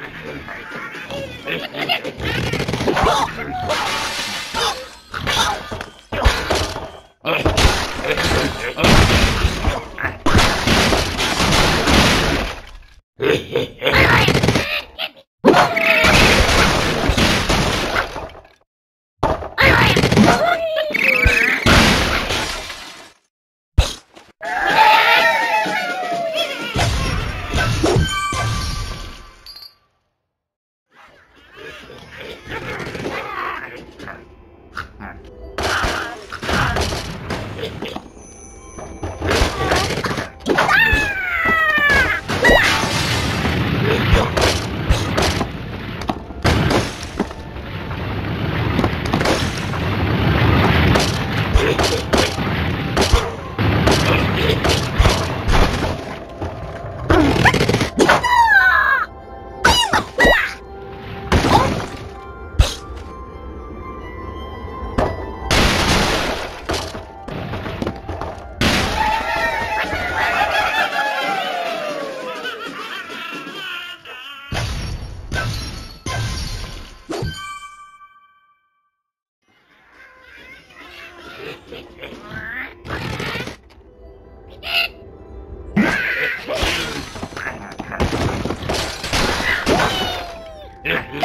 All right. Get Ah!